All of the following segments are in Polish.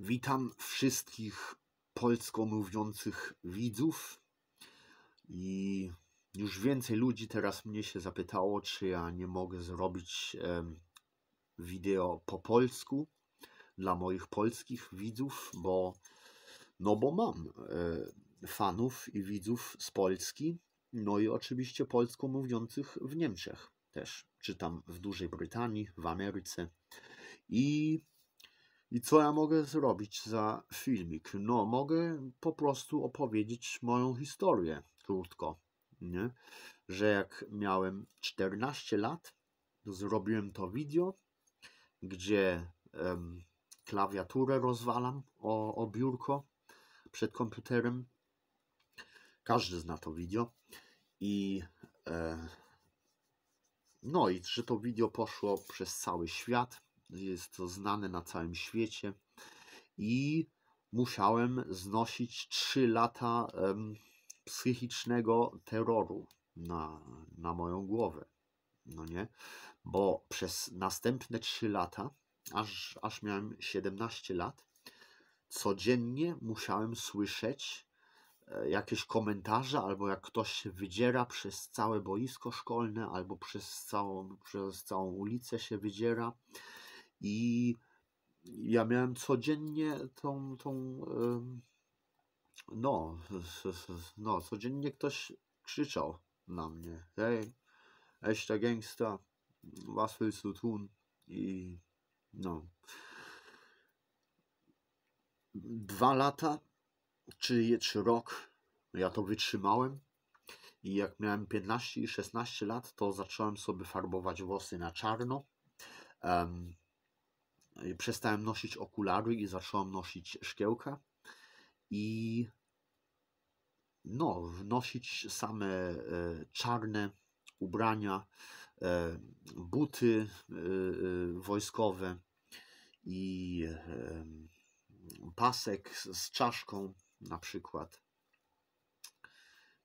Witam wszystkich polsko mówiących widzów. I już więcej ludzi teraz mnie się zapytało, czy ja nie mogę zrobić wideo po polsku dla moich polskich widzów, bo no bo mam e, fanów i widzów z Polski, no i oczywiście polsko mówiących w Niemczech też, czy tam w Dużej Brytanii, w Ameryce. I i co ja mogę zrobić za filmik? No, mogę po prostu opowiedzieć moją historię krótko, nie? Że jak miałem 14 lat, zrobiłem to video, gdzie em, klawiaturę rozwalam o, o biurko przed komputerem. Każdy zna to video. I e, no i że to video poszło przez cały świat jest to znane na całym świecie i musiałem znosić 3 lata psychicznego terroru na, na moją głowę. No nie? Bo przez następne 3 lata, aż, aż miałem 17 lat, codziennie musiałem słyszeć e, jakieś komentarze, albo jak ktoś się wydziera przez całe boisko szkolne, albo przez całą, przez całą ulicę się wydziera i ja miałem codziennie tą, tą no, no, codziennie ktoś krzyczał na mnie, hej, echter Gangster, was willst du tun? I no, dwa lata, czy, czy rok, ja to wytrzymałem. I jak miałem 15 i 16 lat, to zacząłem sobie farbować włosy na czarno. I przestałem nosić okulary i zacząłem nosić szkiełka i no, nosić same e, czarne ubrania, e, buty e, wojskowe i pasek z, czaszką na przykład.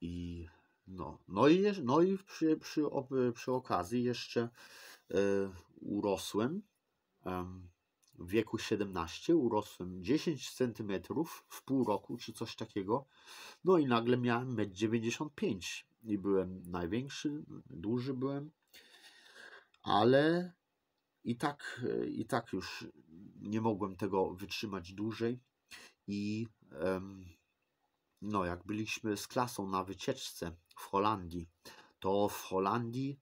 I no, no i, no i przy, przy, przy okazji jeszcze urosłem. em, w wieku 17 urosłem 10 cm w pół roku, czy coś takiego. No i nagle miałem 1,95 m i byłem największy, duży byłem, ale i tak, i tak już nie mogłem tego wytrzymać dłużej. I no, jak byliśmy z klasą na wycieczce w Holandii, to w Holandii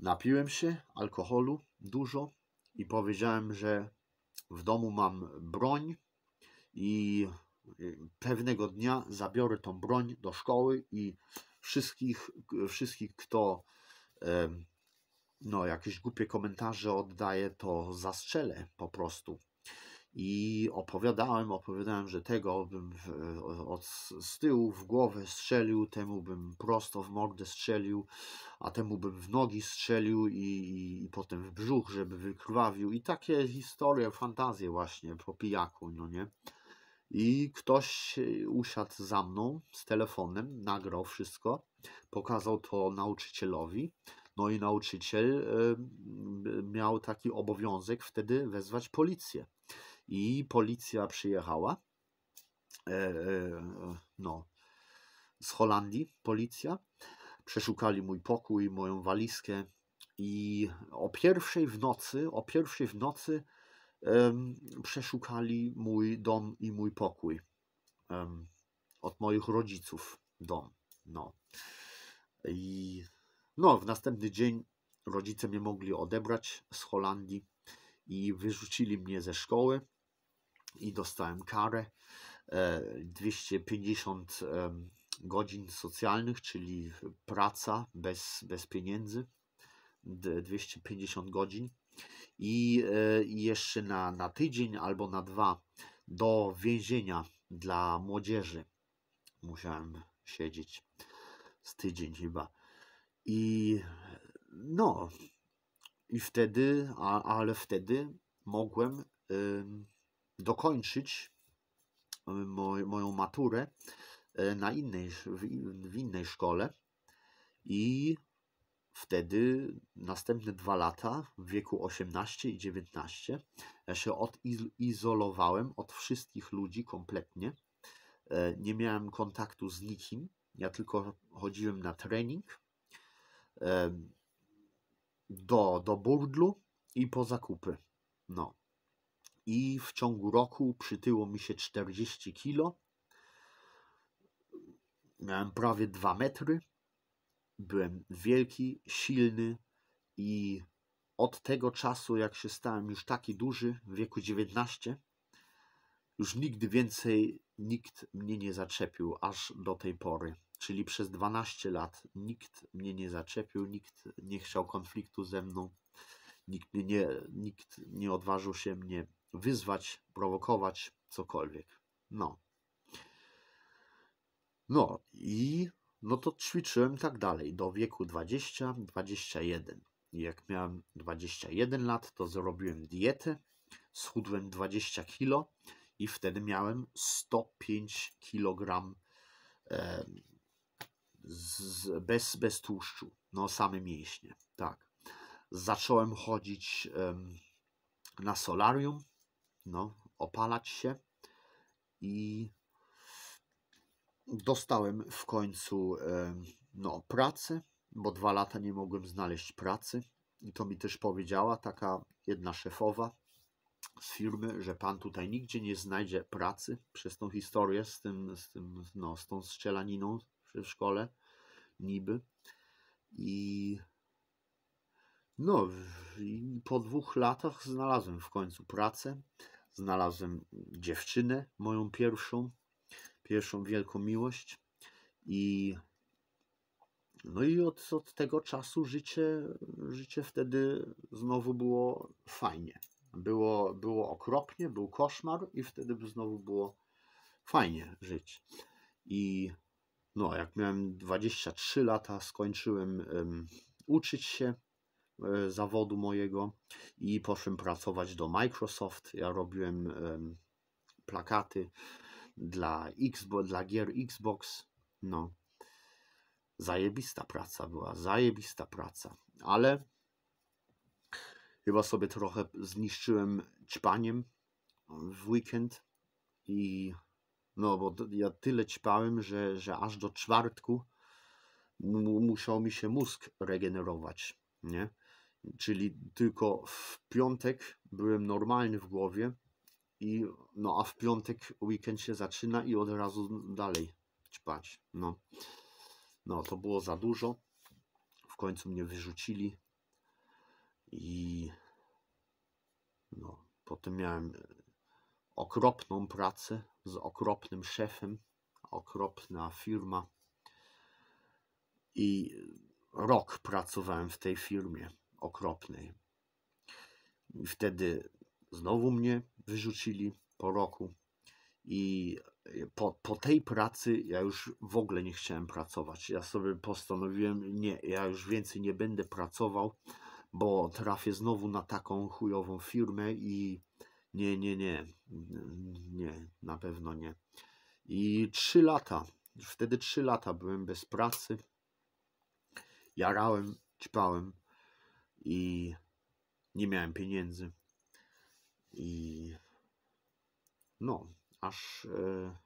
napiłem się alkoholu dużo i powiedziałem, że w domu mam broń i y, pewnego dnia zabiorę tą broń do szkoły i wszystkich, wszystkich kto no, jakieś głupie komentarze oddaje, to zastrzelę po prostu. I opowiadałem, opowiadałem, że tego bym w- od, z tyłu w głowę strzelił, temu bym prosto w mordę strzelił, a temu bym w nogi strzelił i, i, i potem w brzuch, żeby wykrwawił. I takie historie, fantazje właśnie po pijaku, no nie? I ktoś usiadł za mną z telefonem, nagrał wszystko, pokazał to nauczycielowi. No i nauczyciel m, miał taki obowiązek wtedy wezwać policję. I policja przyjechała. E, e, no, z Holandii policja. Przeszukali mój pokój, moją walizkę i o pierwszej w nocy, o pierwszej w nocy przeszukali mój dom i mój pokój. Od moich rodziców dom. No. I no, w następny dzień rodzice mnie mogli odebrać z Holandii i wyrzucili mnie ze szkoły i dostałem karę e, 250 em, godzin socjalnych, czyli praca bez, bez pieniędzy, d- 250 godzin i e, i jeszcze na, na tydzień albo na dwa do więzienia dla młodzieży musiałem siedzieć z tydzień chyba. I no, i wtedy, a, ale wtedy mogłem dokończyć moj, moją maturę y, na innej, w, in- w innej szkole i wtedy następne dwa lata, w wieku 18 i 19, ja się odizolowałem od wszystkich ludzi kompletnie. E, nie miałem kontaktu z nikim. Ja tylko chodziłem na trening e, do, do burdlu i po zakupy. No. I w ciągu roku przytyło mi się 40 kilo. Miałem prawie 2 metry. Byłem wielki, silny i od tego czasu, jak się stałem już taki duży, w wieku 19, już nigdy więcej nikt mnie nie zaczepił, aż do tej pory. Czyli przez 12 lat nikt mnie nie zaczepił, nikt nie chciał konfliktu ze mną, nikt, mnie nie, nikt nie odważył się mnie wyzwać, prowokować, cokolwiek. No. No i no to ćwiczyłem tak dalej do wieku 20-21. I jak miałem 21 lat, to zrobiłem dietę, schudłem 20 kg i wtedy miałem 105 kg e, z, bez, bez tłuszczu, no same mięśnie, tak. Zacząłem chodzić na solarium, no, opalać się. I dostałem w końcu e, no, pracę, bo dwa lata nie mogłem znaleźć pracy. I to mi też powiedziała taka jedna szefowa z firmy, że pan tutaj nigdzie nie znajdzie pracy przez tą historię z tym, z tym no, z tą strzelaniną w szkole niby. I no po dwóch latach znalazłem w końcu pracę znalazłem dziewczynę moją pierwszą pierwszą wielką miłość i no i od, od tego czasu życie, życie wtedy znowu było fajnie. Było, było okropnie, był koszmar i wtedy znowu było fajnie żyć. I no, jak miałem 23 lata, skończyłem um, uczyć się zawodu mojego i poszłem pracować do Microsoft. Ja robiłem plakaty dla Xbox, dla gier Xbox. No, zajebista praca była, zajebista praca, ale chyba sobie trochę zniszczyłem ćpaniem w weekend i no, bo ja tyle ćpałem, że, że aż do czwartku musiał mi się mózg regenerować, nie? Czyli tylko w piątek byłem normalny w głowie, i no a w piątek weekend się zaczyna i od razu dalej ćpać. No. no to było za dużo. W końcu mnie wyrzucili i no, potem miałem okropną pracę z okropnym szefem, okropna firma i rok pracowałem w tej firmie okropnej. I wtedy znowu mnie wyrzucili po roku. I po, po tej pracy ja już w ogóle nie chciałem pracować. Ja sobie postanowiłem, nie, ja już więcej nie będę pracował, bo trafię znowu na taką chujową firmę i nie, nie, nie, nie, na pewno nie. I trzy lata, wtedy trzy lata byłem bez pracy. Jarałem, ćpałem i nie miałem pieniędzy. I no, aż e,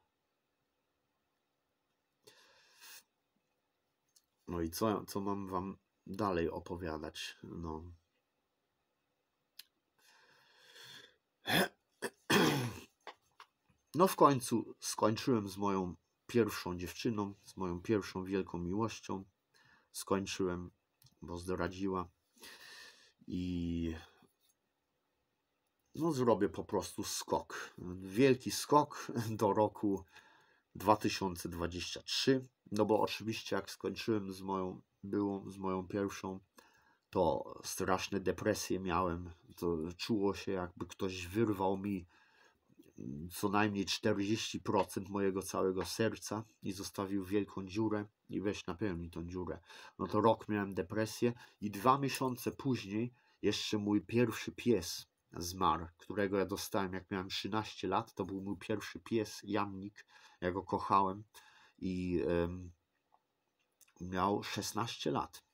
no i co, co mam wam dalej opowiadać? No. No w końcu skończyłem z moją pierwszą dziewczyną, z moją pierwszą wielką miłością. Skończyłem, bo zdradziła. I no zrobię po prostu skok. Wielki skok do roku 2023. No bo oczywiście jak skończyłem z moją byłą, z moją pierwszą, to straszne depresje miałem. To czuło się jakby ktoś wyrwał mi co najmniej 40% mojego całego serca i zostawił wielką dziurę i weź napełni tą dziurę. No to rok miałem depresję i dwa miesiące później jeszcze mój pierwszy pies zmarł, którego ja dostałem jak miałem 13 lat. To był mój pierwszy pies, jamnik. Ja go kochałem i um, miał 16 lat.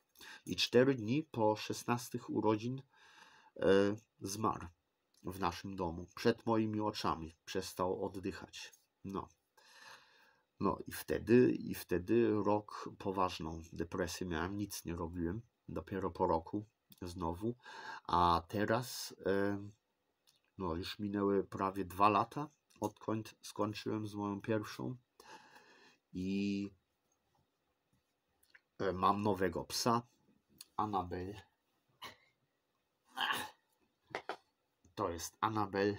I cztery dni po 16 urodzin e, zmarł w naszym domu. Przed moimi oczami przestał oddychać. No. No i wtedy, i wtedy rok poważną depresję miałem, nic nie robiłem. Dopiero po roku znowu. A teraz e, no już minęły prawie dwa lata, odkąd skończyłem z moją pierwszą i e, mam nowego psa, Anabel. To jest Anabel.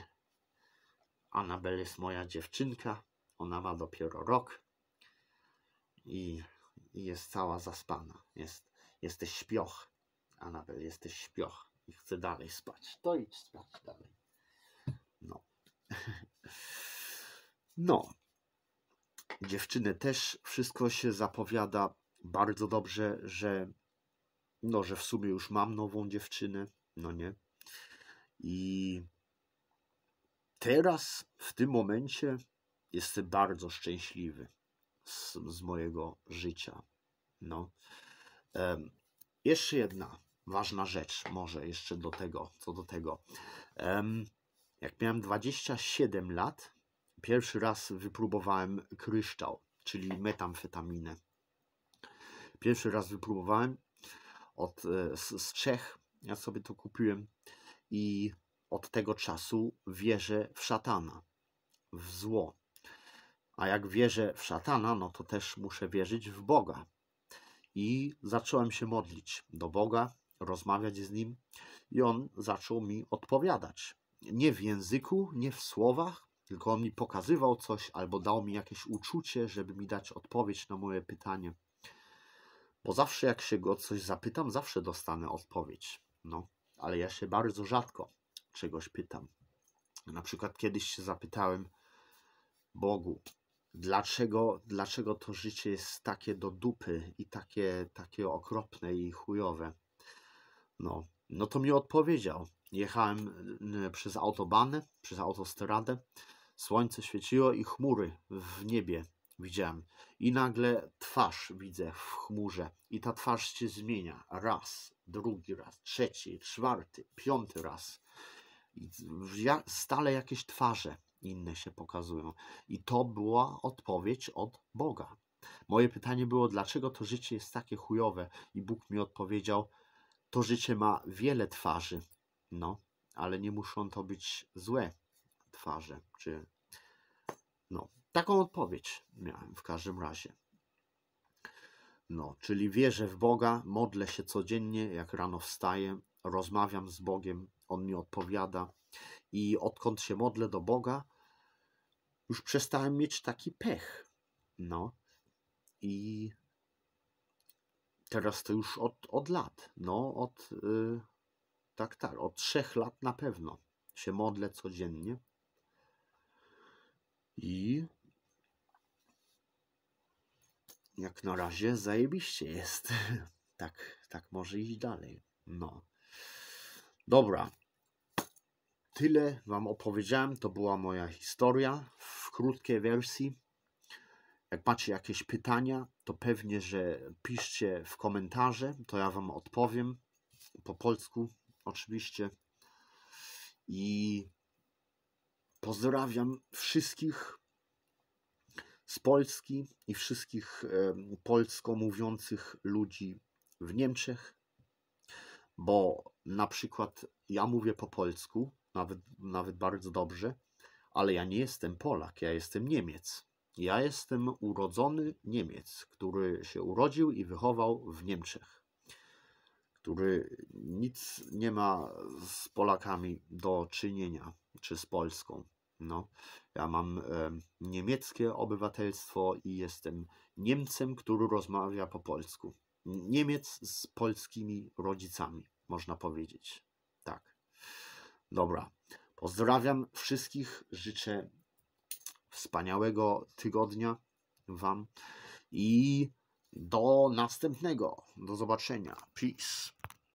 Anabel jest moja dziewczynka. Ona ma dopiero rok i, i jest cała zaspana. Jest, jesteś śpioch. Anabel, jesteś śpioch i chcę dalej spać. To idź spać dalej. No. No. Dziewczyny też wszystko się zapowiada bardzo dobrze, że no, że w sumie już mam nową dziewczynę, no nie. I teraz, w tym momencie, jestem bardzo szczęśliwy z, z mojego życia. No. Um, jeszcze jedna ważna rzecz, może jeszcze do tego, co do tego. Um, jak miałem 27 lat, pierwszy raz wypróbowałem kryształ, czyli metamfetaminę. Pierwszy raz wypróbowałem od, e, z, z Czech. Ja sobie to kupiłem i od tego czasu wierzę w szatana, w zło. A jak wierzę w szatana, no to też muszę wierzyć w Boga. I zacząłem się modlić do Boga, rozmawiać z Nim, i On zaczął mi odpowiadać. Nie w języku, nie w słowach, tylko On mi pokazywał coś albo dał mi jakieś uczucie, żeby mi dać odpowiedź na moje pytanie. Bo zawsze jak się go coś zapytam, zawsze dostanę odpowiedź. No, ale ja się bardzo rzadko czegoś pytam. Na przykład kiedyś się zapytałem Bogu, dlaczego, dlaczego to życie jest takie do dupy i takie, takie okropne i chujowe. No, no to mi odpowiedział. Jechałem przez autobanę, przez autostradę, słońce świeciło i chmury w niebie widziałem. I nagle twarz widzę w chmurze i ta twarz się zmienia. Raz, drugi raz, trzeci, czwarty, piąty raz. I stale jakieś twarze inne się pokazują. I to była odpowiedź od Boga. Moje pytanie było, dlaczego to życie jest takie chujowe? I Bóg mi odpowiedział, to życie ma wiele twarzy, no, ale nie muszą to być złe twarze, czy no, taką odpowiedź miałem w każdym razie. No, czyli wierzę w Boga, modlę się codziennie, jak rano wstaję, rozmawiam z Bogiem, On mi odpowiada. I odkąd się modlę do Boga, już przestałem mieć taki pech. No. I teraz to już od, od lat. No, od yy, tak, tak, od trzech lat na pewno się modlę codziennie. I jak na razie zajebiście jest. tak, tak może iść dalej. No. Dobra. Tyle Wam opowiedziałem. To była moja historia w krótkiej wersji. Jak macie jakieś pytania, to pewnie, że piszcie w komentarze, to ja Wam odpowiem po polsku, oczywiście. I pozdrawiam wszystkich z Polski i wszystkich polsko mówiących ludzi w Niemczech, bo na przykład ja mówię po polsku, nawet, nawet bardzo dobrze, ale ja nie jestem Polak, ja jestem Niemiec. Ja jestem urodzony Niemiec, który się urodził i wychował w Niemczech, który nic nie ma z Polakami do czynienia, czy z Polską. No, ja mam e, niemieckie obywatelstwo i jestem Niemcem, który rozmawia po polsku. Niemiec z polskimi rodzicami, można powiedzieć. Tak. Dobra. Pozdrawiam wszystkich. Życzę wspaniałego tygodnia Wam i do następnego. Do zobaczenia. Peace.